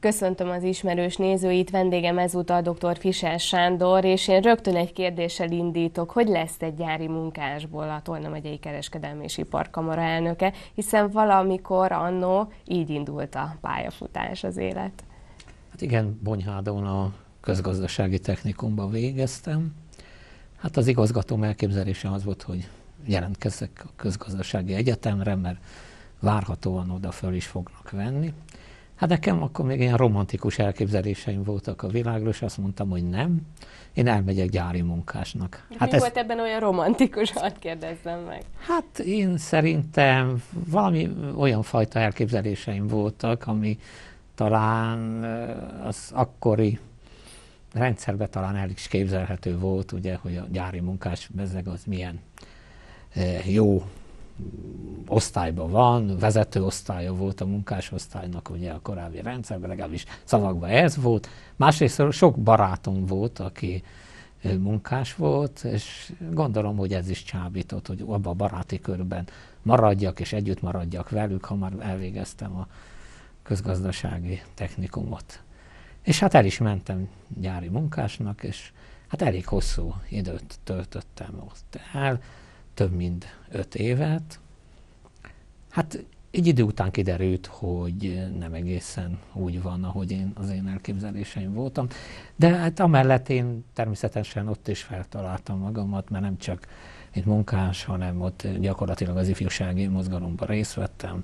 Köszöntöm az ismerős nézőit, vendégem ezúttal dr. Fischer Sándor, és én rögtön egy kérdéssel indítok, hogy lesz egy gyári munkásból a Tolna megyei kereskedelmi és iparkamara elnöke, hiszen valamikor annó így indult a pályafutás az élet. Hát igen, Bonyhádon a közgazdasági technikumban végeztem. Hát az igazgatóm elképzelése az volt, hogy jelentkezzek a közgazdasági egyetemre, mert várhatóan oda föl is fognak venni. Hát nekem akkor még ilyen romantikus elképzeléseim voltak a világról, és azt mondtam, hogy nem, én elmegyek gyári munkásnak. Hát Mi ez... volt ebben olyan romantikus, hadd kérdezzem meg? Hát én szerintem valami olyan fajta elképzeléseim voltak, ami talán az akkori rendszerben talán el is képzelhető volt, ugye, hogy a gyári munkás bezeg az milyen jó osztályban van, vezető osztálya volt a munkásosztálynak ugye a korábbi rendszerben, legalábbis szavakban ez volt. Másrészt sok barátom volt, aki munkás volt, és gondolom, hogy ez is csábított, hogy abban a baráti körben maradjak, és együtt maradjak velük, ha már elvégeztem a közgazdasági technikumot. És hát el is mentem gyári munkásnak, és hát elég hosszú időt töltöttem ott el több mint öt évet. Hát egy idő után kiderült, hogy nem egészen úgy van, ahogy én, az én elképzeléseim voltam. De hát amellett én természetesen ott is feltaláltam magamat, mert nem csak mint munkás, hanem ott gyakorlatilag az ifjúsági mozgalomban részt vettem.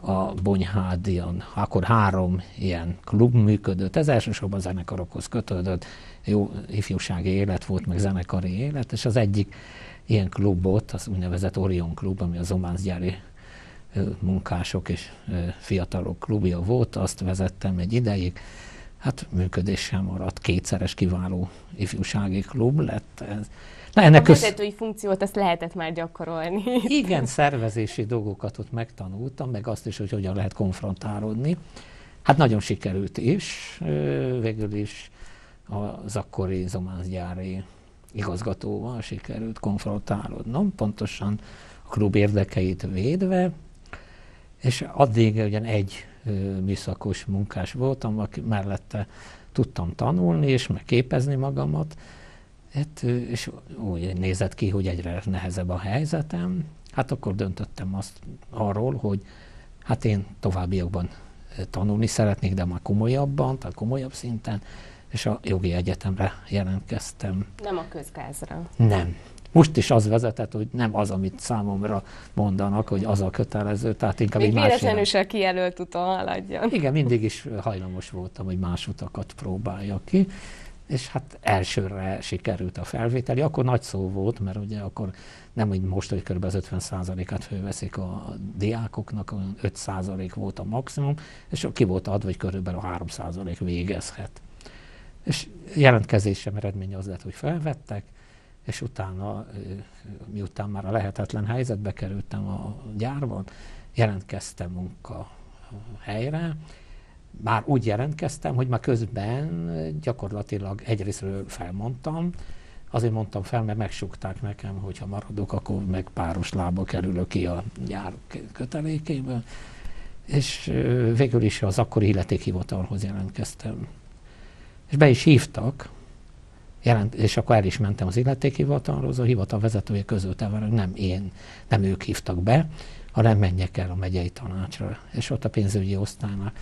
A Bonyhádian, akkor három ilyen klub működött, ez elsősorban zenekarokhoz kötődött, jó ifjúsági élet volt, meg zenekari élet, és az egyik ilyen klubot, az úgynevezett Orion klub, ami az ománzgyári munkások és fiatalok klubja volt, azt vezettem egy ideig, hát működéssel maradt, kétszeres kiváló ifjúsági klub lett ez. Na, ennek a vezetői köz... funkciót azt lehetett már gyakorolni. Igen, szervezési dolgokat ott megtanultam, meg azt is, hogy hogyan lehet konfrontálódni. Hát nagyon sikerült is, végül is az akkori zománzgyári igazgatóval sikerült konfrontálódnom, pontosan a klub érdekeit védve, és addig ugyan egy műszakos munkás voltam, aki mellette tudtam tanulni és megképezni magamat, hát, és úgy nézett ki, hogy egyre nehezebb a helyzetem, hát akkor döntöttem azt arról, hogy hát én továbbiakban tanulni szeretnék, de már komolyabban, tehát komolyabb szinten, és a jogi egyetemre jelentkeztem. Nem a közgázra. Nem. Most is az vezetett, hogy nem az, amit számomra mondanak, hogy az a kötelező, tehát inkább Még egy véletlenül se kijelölt úton haladjon. Igen, mindig is hajlamos voltam, hogy más utakat próbáljak ki, és hát elsőre sikerült a felvételi. Akkor nagy szó volt, mert ugye akkor nem úgy most, hogy kb. az 50 át fölveszik a diákoknak, 5 volt a maximum, és ki volt adva, hogy körülbelül 3% végezhet. És jelentkezésem eredménye az lett, hogy felvettek, és utána, miután már a lehetetlen helyzetbe kerültem a gyárban, jelentkeztem munka helyre, már úgy jelentkeztem, hogy már közben gyakorlatilag egyrésztről felmondtam, azért mondtam fel, mert megsukták nekem, hogy ha maradok, akkor meg páros lába kerülök ki a gyár kötelékéből, és végül is az akkori illetékhivatalhoz jelentkeztem és be is hívtak, jelent, és akkor el is mentem az illetékhivatalhoz, a hivatal vezetője közölte velem, nem én, nem ők hívtak be, hanem menjek el a megyei tanácsra. És ott a pénzügyi osztálynál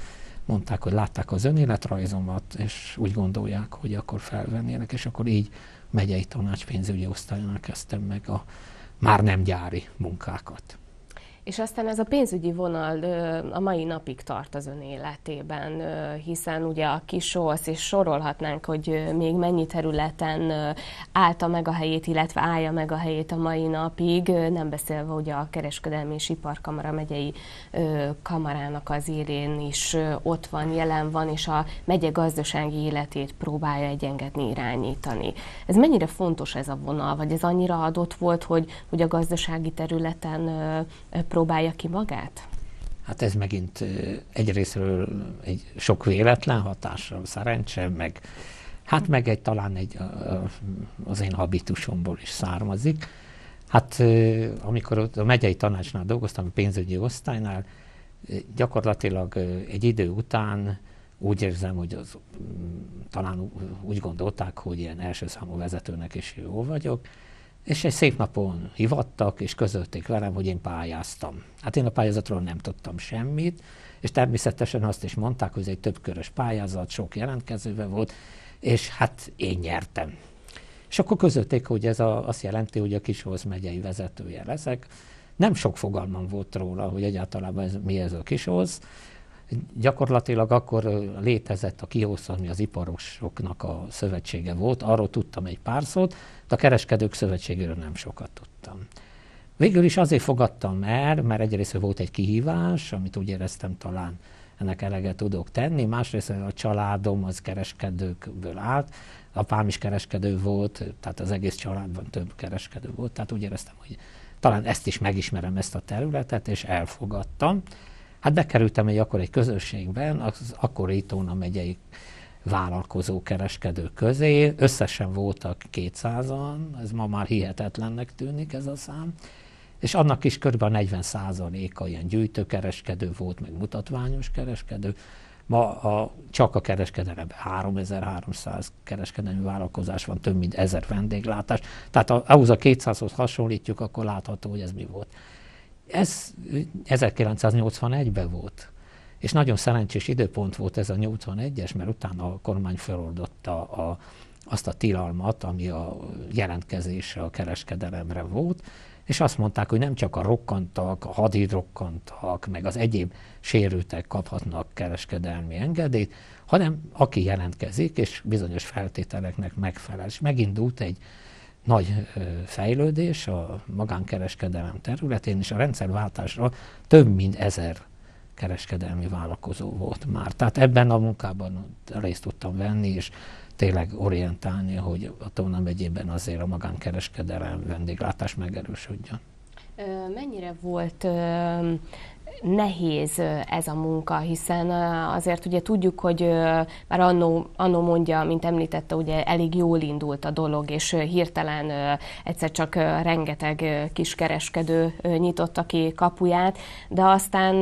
mondták, hogy látták az önéletrajzomat, és úgy gondolják, hogy akkor felvennének, és akkor így megyei tanács pénzügyi osztálynál kezdtem meg a már nem gyári munkákat. És aztán ez a pénzügyi vonal a mai napig tart az ön életében, hiszen ugye a kisolsz, és sorolhatnánk, hogy még mennyi területen állta meg a helyét, illetve állja meg a helyét a mai napig, nem beszélve ugye a Kereskedelmi és Iparkamara megyei kamarának az élén is ott van, jelen van, és a megye gazdasági életét próbálja egyengedni, irányítani. Ez mennyire fontos ez a vonal, vagy ez annyira adott volt, hogy, hogy a gazdasági területen próbálja ki magát? Hát ez megint egyrésztről egy sok véletlen hatásra, szerencse, meg hát meg egy talán egy az én habitusomból is származik. Hát amikor a megyei tanácsnál dolgoztam, a pénzügyi osztálynál, gyakorlatilag egy idő után úgy érzem, hogy az, mm, talán úgy gondolták, hogy ilyen első számú vezetőnek is jó vagyok, és egy szép napon hivattak, és közölték velem, hogy én pályáztam. Hát én a pályázatról nem tudtam semmit, és természetesen azt is mondták, hogy ez egy többkörös pályázat, sok jelentkezőve volt, és hát én nyertem. És akkor közölték, hogy ez a, azt jelenti, hogy a Kishoz megyei vezetője leszek. Nem sok fogalmam volt róla, hogy egyáltalán ez, mi ez a Kishoz. Gyakorlatilag akkor létezett a KIOSZ, ami az iparosoknak a szövetsége volt, arról tudtam egy pár szót, de a kereskedők szövetségéről nem sokat tudtam. Végül is azért fogadtam el, mert egyrészt volt egy kihívás, amit úgy éreztem talán ennek eleget tudok tenni, másrészt a családom az kereskedőkből állt, apám is kereskedő volt, tehát az egész családban több kereskedő volt, tehát úgy éreztem, hogy talán ezt is megismerem, ezt a területet, és elfogadtam. Hát bekerültem egy akkor egy közösségben, az akkori Tóna megyei vállalkozó kereskedő közé, összesen voltak 200-an, ez ma már hihetetlennek tűnik ez a szám, és annak is kb. 40 a ilyen gyűjtőkereskedő volt, meg mutatványos kereskedő. Ma a, csak a kereskedelemben 3300 kereskedelmi vállalkozás van, több mint 1000 vendéglátás. Tehát ahhoz a 200-hoz hasonlítjuk, akkor látható, hogy ez mi volt. Ez 1981-ben volt. És nagyon szerencsés időpont volt ez a 81-es, mert utána a kormány feloldotta a, azt a tilalmat, ami a jelentkezésre a kereskedelemre volt, és azt mondták, hogy nem csak a rokkantak, a hadidrokkantak, meg az egyéb sérültek kaphatnak kereskedelmi engedélyt, hanem aki jelentkezik, és bizonyos feltételeknek megfelel. És megindult egy nagy fejlődés a magánkereskedelem területén, és a rendszerváltásra több mint ezer kereskedelmi vállalkozó volt már. Tehát ebben a munkában részt tudtam venni, és tényleg orientálni, hogy a Tóna megyében azért a magánkereskedelem, vendéglátás megerősödjön. Mennyire volt nehéz ez a munka, hiszen azért ugye tudjuk, hogy már annó, annó mondja, mint említette, ugye elég jól indult a dolog, és hirtelen egyszer csak rengeteg kiskereskedő nyitotta ki kapuját, de aztán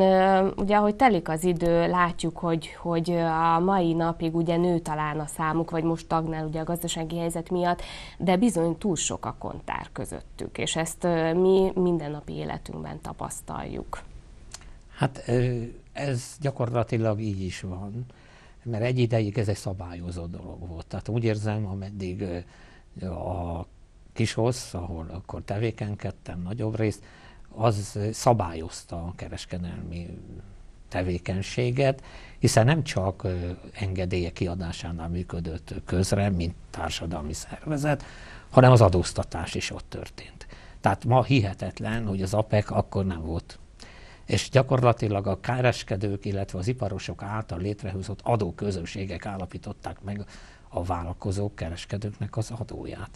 ugye, ahogy telik az idő, látjuk, hogy, hogy a mai napig ugye nő talán a számuk, vagy most tagnál ugye a gazdasági helyzet miatt, de bizony túl sok a kontár közöttük, és ezt mi mindennapi életünkben tapasztaljuk. Hát ez gyakorlatilag így is van, mert egy ideig ez egy szabályozó dolog volt. Tehát úgy érzem, ameddig a kishoz, ahol akkor tevékenykedtem nagyobb részt, az szabályozta a kereskedelmi tevékenységet, hiszen nem csak engedélye kiadásánál működött közre, mint társadalmi szervezet, hanem az adóztatás is ott történt. Tehát ma hihetetlen, hogy az APEC akkor nem volt és gyakorlatilag a kereskedők, illetve az iparosok által létrehozott adóközösségek állapították meg a vállalkozók, kereskedőknek az adóját.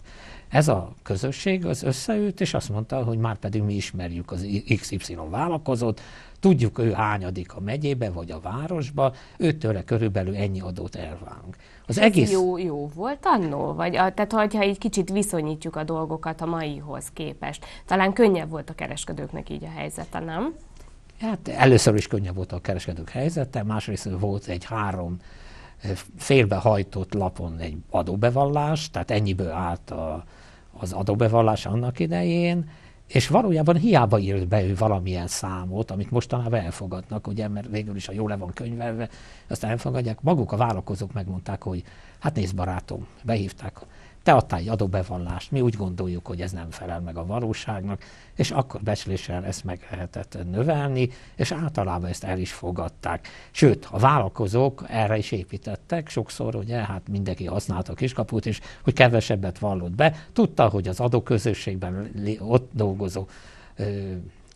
Ez a közösség az összeült, és azt mondta, hogy már pedig mi ismerjük az XY vállalkozót, tudjuk ő hányadik a megyébe vagy a városba, őtőle körülbelül ennyi adót elválunk. Az Ez egész... jó, jó volt annó? Vagy a, tehát, hogyha egy kicsit viszonyítjuk a dolgokat a maihoz képest, talán könnyebb volt a kereskedőknek így a helyzete, nem? Hát először is könnyebb volt a kereskedők helyzete, másrészt volt egy három eh, félbehajtott lapon egy adóbevallás, tehát ennyiből állt a, az adóbevallás annak idején, és valójában hiába írt be ő valamilyen számot, amit mostanában elfogadnak, ugye, mert végül is a jó le van könyvelve, azt elfogadják. Maguk a vállalkozók megmondták, hogy hát nézd barátom, behívták te adtál egy adóbevallást, mi úgy gondoljuk, hogy ez nem felel meg a valóságnak, és akkor becsléssel ezt meg lehetett növelni, és általában ezt el is fogadták. Sőt, a vállalkozók erre is építettek, sokszor ugye, hát mindenki használta a kiskaput, és hogy kevesebbet vallott be. Tudta, hogy az adóközösségben ott dolgozó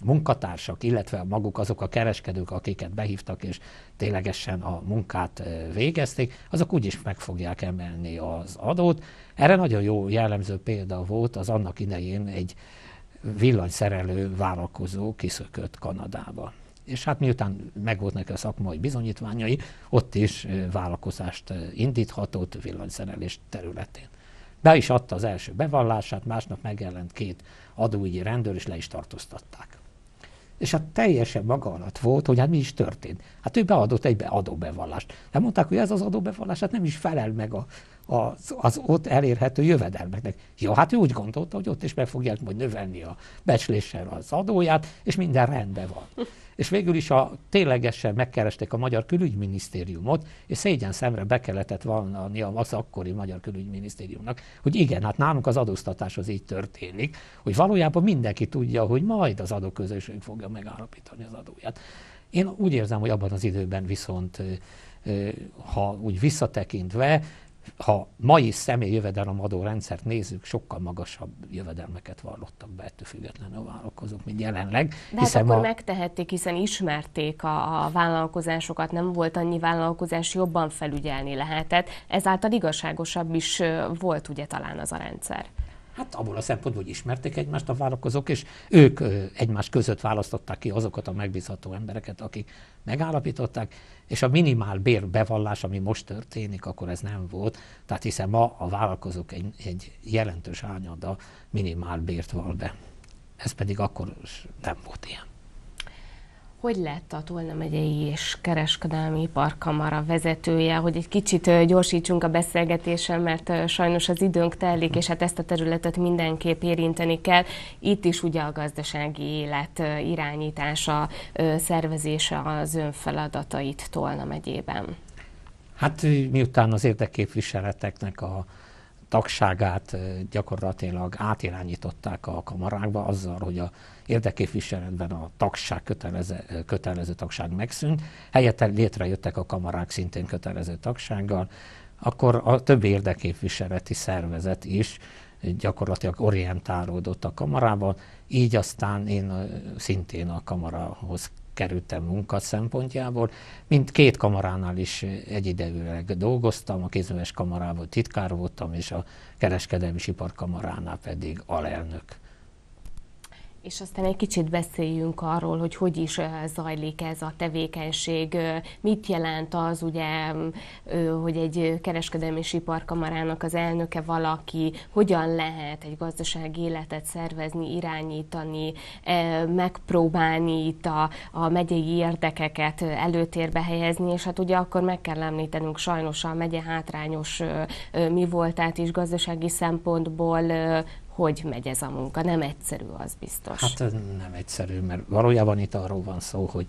munkatársak, illetve maguk azok a kereskedők, akiket behívtak és ténylegesen a munkát végezték, azok úgyis meg fogják emelni az adót. Erre nagyon jó jellemző példa volt az annak idején egy villanyszerelő vállalkozó kiszökött Kanadába. És hát miután megvolt neki a szakmai bizonyítványai, ott is vállalkozást indíthatott villanyszerelés területén. Be is adta az első bevallását, másnap megjelent két adóügyi rendőr, és le is tartóztatták. És hát teljesen maga alatt volt, hogy hát mi is történt. Hát ő beadott egy adóbevallást. De mondták, hogy ez az adóbevallás hát nem is felel meg a, az, az ott elérhető jövedelmeknek. Ja, hát ő úgy gondolta, hogy ott is meg fogják majd növelni a becsléssel az adóját, és minden rendben van. És végül is a ténylegesen megkeresték a Magyar Külügyminisztériumot, és szégyen szemre be kellett vallani az akkori Magyar Külügyminisztériumnak, hogy igen, hát nálunk az adóztatás az így történik, hogy valójában mindenki tudja, hogy majd az adóközösség fogja megállapítani az adóját. Én úgy érzem, hogy abban az időben viszont, ha úgy visszatekintve, ha mai személy jövedelemadó rendszert nézzük, sokkal magasabb jövedelmeket vallottak be ettől függetlenül a vállalkozók, mint jelenleg. De hát hiszen hát akkor ma... megtehették, hiszen ismerték a, a vállalkozásokat, nem volt annyi vállalkozás, jobban felügyelni lehetett, ezáltal igazságosabb is volt ugye talán az a rendszer. Hát abból a szempontból, hogy ismerték egymást a vállalkozók, és ők egymás között választották ki azokat a megbízható embereket, akik megállapították, és a minimál bér bevallás, ami most történik, akkor ez nem volt. Tehát hiszen ma a vállalkozók egy, egy jelentős ányada minimál bért val be. Ez pedig akkor nem volt ilyen. Hogy lett a Tolna megyei és kereskedelmi iparkamara vezetője, hogy egy kicsit gyorsítsunk a beszélgetésen, mert sajnos az időnk telik, és hát ezt a területet mindenképp érinteni kell. Itt is ugye a gazdasági élet irányítása, szervezése az ön feladatait Tolna megyében. Hát miután az érdekképviseleteknek a tagságát gyakorlatilag átirányították a kamarákba azzal, hogy a érdekképviseletben a tagság kötelező, kötelező tagság megszűnt, helyette létrejöttek a kamarák szintén kötelező tagsággal, akkor a többi érdekképviseleti szervezet is gyakorlatilag orientálódott a kamarába, így aztán én szintén a kamarahoz kerültem munka szempontjából. Mint két kamaránál is egyidejűleg dolgoztam, a kézműves kamarában titkár voltam, és a kereskedelmi iparkamaránál pedig alelnök. És aztán egy kicsit beszéljünk arról, hogy hogy is zajlik ez a tevékenység, mit jelent az, ugye, hogy egy kereskedelmi iparkamarának az elnöke valaki, hogyan lehet egy gazdasági életet szervezni, irányítani, megpróbálni itt a, a megyei érdekeket előtérbe helyezni, és hát ugye akkor meg kell említenünk sajnos a megye hátrányos mi voltát is gazdasági szempontból hogy megy ez a munka. Nem egyszerű, az biztos. Hát nem egyszerű, mert valójában itt arról van szó, hogy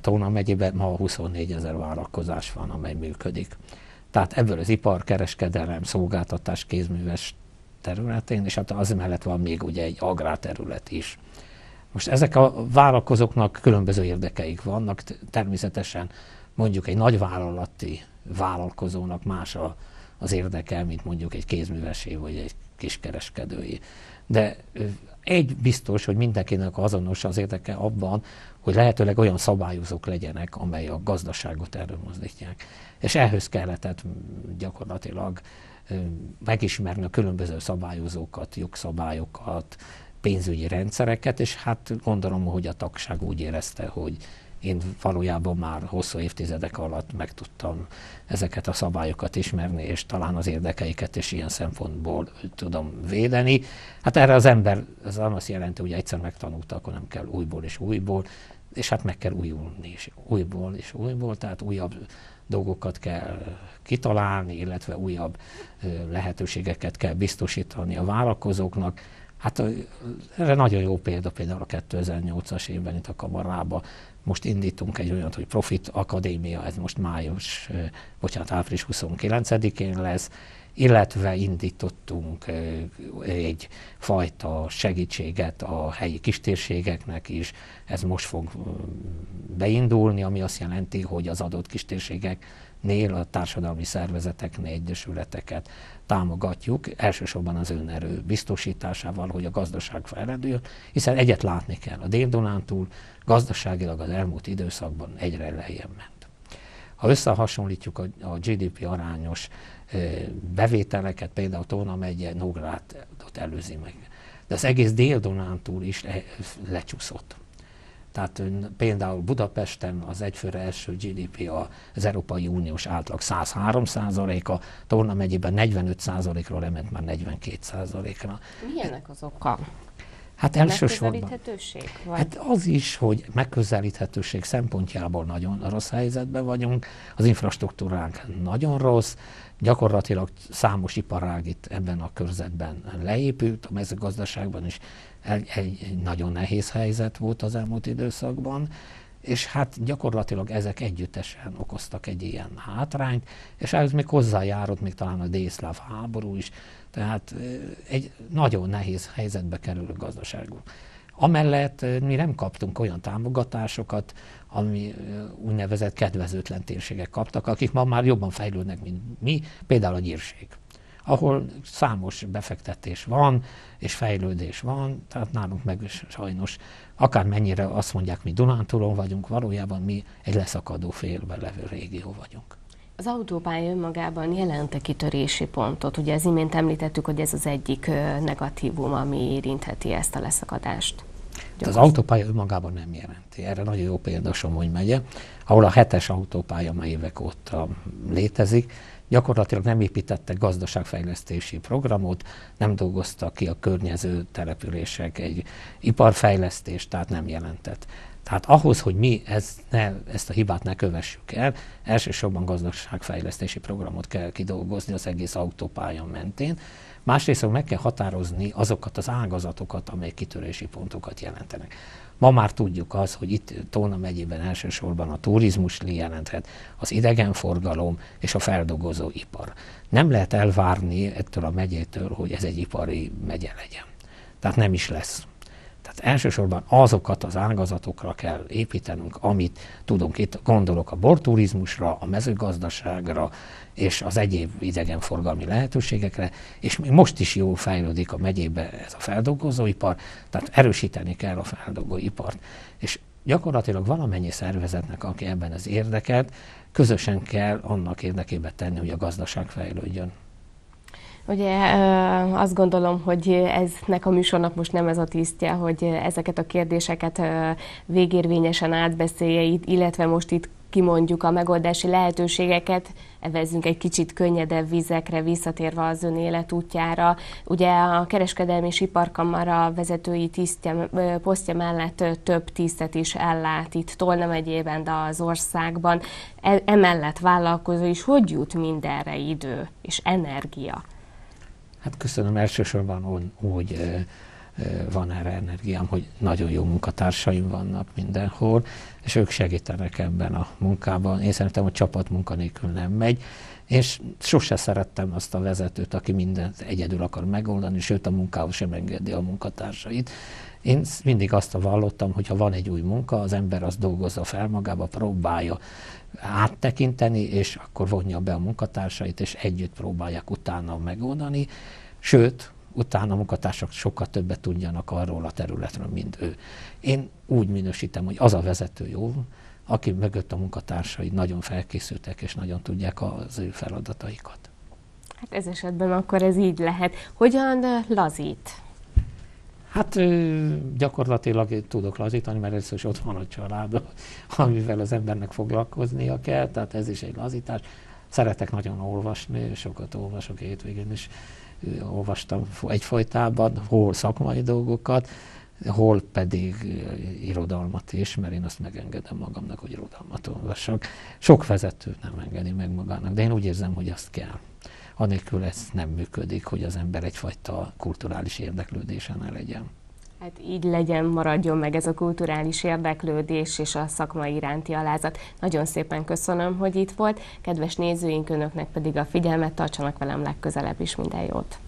Tóna megyében ma 24 ezer vállalkozás van, amely működik. Tehát ebből az ipar, kereskedelem, szolgáltatás, kézműves területén, és hát az mellett van még ugye egy agrárterület is. Most ezek a vállalkozóknak különböző érdekeik vannak, természetesen mondjuk egy nagy vállalati vállalkozónak más a, az érdeke, mint mondjuk egy kézművesé vagy egy kiskereskedői. De egy biztos, hogy mindenkinek azonos az érdeke abban, hogy lehetőleg olyan szabályozók legyenek, amely a gazdaságot előmozdítják. És ehhez kellett gyakorlatilag megismerni a különböző szabályozókat, jogszabályokat, pénzügyi rendszereket, és hát gondolom, hogy a tagság úgy érezte, hogy én valójában már hosszú évtizedek alatt meg tudtam ezeket a szabályokat ismerni, és talán az érdekeiket is ilyen szempontból tudom védeni. Hát erre az ember, az azt jelenti, hogy egyszer megtanulta, akkor nem kell újból és újból, és hát meg kell újulni is újból és újból, tehát újabb dolgokat kell kitalálni, illetve újabb lehetőségeket kell biztosítani a vállalkozóknak. Hát erre nagyon jó példa például a 2008-as évben itt a kamarában most indítunk egy olyat, hogy Profit Akadémia, ez most május, bocsánat, április 29-én lesz, illetve indítottunk egy fajta segítséget a helyi kistérségeknek is. Ez most fog beindulni, ami azt jelenti, hogy az adott kistérségeknél, a társadalmi szervezeteknél, egyesületeket támogatjuk, elsősorban az önerő biztosításával, hogy a gazdaság felendül, hiszen egyet látni kell. A Dél-Dunántúl gazdaságilag az elmúlt időszakban egyre lejjebb ment. Ha összehasonlítjuk a, a GDP arányos bevételeket, például Tóna megye Nógrádot előzi meg, de az egész Dél-Dunántúl is le, lecsúszott. Tehát például Budapesten az egyfőre első GDP az Európai Uniós átlag 103% a Torna megyében 45% ról lement már 42% ra Milyenek az oka? Hát A elsősorban. Vagy? Hát az is, hogy megközelíthetőség szempontjából nagyon rossz helyzetben vagyunk, az infrastruktúránk nagyon rossz, gyakorlatilag számos iparág itt ebben a körzetben leépült, a mezőgazdaságban is egy, egy, egy nagyon nehéz helyzet volt az elmúlt időszakban, és hát gyakorlatilag ezek együttesen okoztak egy ilyen hátrányt, és ehhez még hozzájárult még talán a délszláv háború is, tehát egy nagyon nehéz helyzetbe kerül a gazdaságunk. Amellett mi nem kaptunk olyan támogatásokat, ami úgynevezett kedvezőtlen térségek kaptak, akik ma már jobban fejlődnek, mint mi, például a gyírség ahol számos befektetés van, és fejlődés van, tehát nálunk meg sajnos akármennyire azt mondják, mi Dunántúlon vagyunk, valójában mi egy leszakadó félben levő régió vagyunk. Az autópálya önmagában jelente kitörési pontot. Ugye az imént említettük, hogy ez az egyik negatívum, ami érintheti ezt a leszakadást. Az autópálya önmagában nem jelenti. Erre nagyon jó példa Somogy megye, ahol a hetes autópálya már évek óta létezik, gyakorlatilag nem építettek gazdaságfejlesztési programot, nem dolgoztak ki a környező települések egy iparfejlesztést, tehát nem jelentett. Tehát ahhoz, hogy mi ezt, ne, ezt a hibát ne kövessük el, elsősorban gazdaságfejlesztési programot kell kidolgozni az egész autópálya mentén, másrészt meg kell határozni azokat az ágazatokat, amelyek kitörési pontokat jelentenek. Ma már tudjuk az, hogy itt Tóna megyében elsősorban a turizmus jelenthet, az idegenforgalom és a feldolgozó ipar. Nem lehet elvárni ettől a megyétől, hogy ez egy ipari megye legyen. Tehát nem is lesz. Tehát elsősorban azokat az ágazatokra kell építenünk, amit tudunk. Itt gondolok a borturizmusra, a mezőgazdaságra, és az egyéb idegenforgalmi lehetőségekre, és még most is jól fejlődik a megyébe ez a feldolgozóipar, tehát erősíteni kell a feldolgóipart. És gyakorlatilag valamennyi szervezetnek, aki ebben az érdekelt, közösen kell annak érdekében tenni, hogy a gazdaság fejlődjön. Ugye azt gondolom, hogy eznek a műsornak most nem ez a tisztje, hogy ezeket a kérdéseket végérvényesen átbeszélje, illetve most itt kimondjuk a megoldási lehetőségeket, evezzünk egy kicsit könnyedebb vizekre, visszatérve az ön életútjára. Ugye a kereskedelmi és iparkamara vezetői tisztje, posztja mellett több tisztet is ellát itt Tolna megyében, de az országban. E, emellett vállalkozó is hogy jut mindenre idő és energia? Hát köszönöm elsősorban, hogy van erre energiám, hogy nagyon jó munkatársaim vannak mindenhol, és ők segítenek ebben a munkában. Én szerintem a csapat munkanélkül nem megy, és sose szerettem azt a vezetőt, aki mindent egyedül akar megoldani, sőt a munkához sem engedi a munkatársait. Én mindig azt vallottam, hogy ha van egy új munka, az ember azt dolgozza fel magába, próbálja áttekinteni, és akkor vonja be a munkatársait, és együtt próbálják utána megoldani. Sőt, utána a munkatársak sokkal többet tudjanak arról a területről, mint ő. Én úgy minősítem, hogy az a vezető jó, aki mögött a munkatársai nagyon felkészültek, és nagyon tudják az ő feladataikat. Hát ez esetben akkor ez így lehet. Hogyan lazít? Hát gyakorlatilag tudok lazítani, mert először is ott van a család, amivel az embernek foglalkoznia kell, tehát ez is egy lazítás. Szeretek nagyon olvasni, sokat olvasok hétvégén is, olvastam egyfolytában, hol szakmai dolgokat, hol pedig irodalmat is, mert én azt megengedem magamnak, hogy irodalmat olvassak. Sok vezető nem engedi meg magának, de én úgy érzem, hogy azt kell. Anélkül ez nem működik, hogy az ember egyfajta kulturális érdeklődésen legyen. Hát így legyen, maradjon meg ez a kulturális érdeklődés és a szakmai iránti alázat. Nagyon szépen köszönöm, hogy itt volt. Kedves nézőink, önöknek pedig a figyelmet tartsanak velem legközelebb is minden jót.